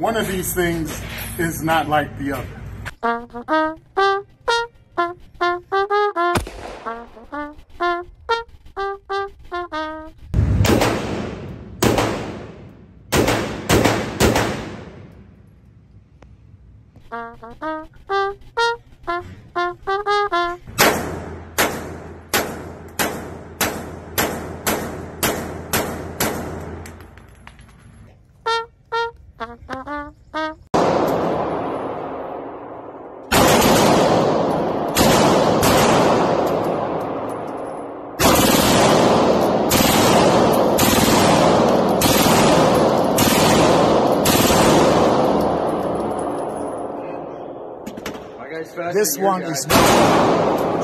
one of these things is not like the other. Fast. This one is not.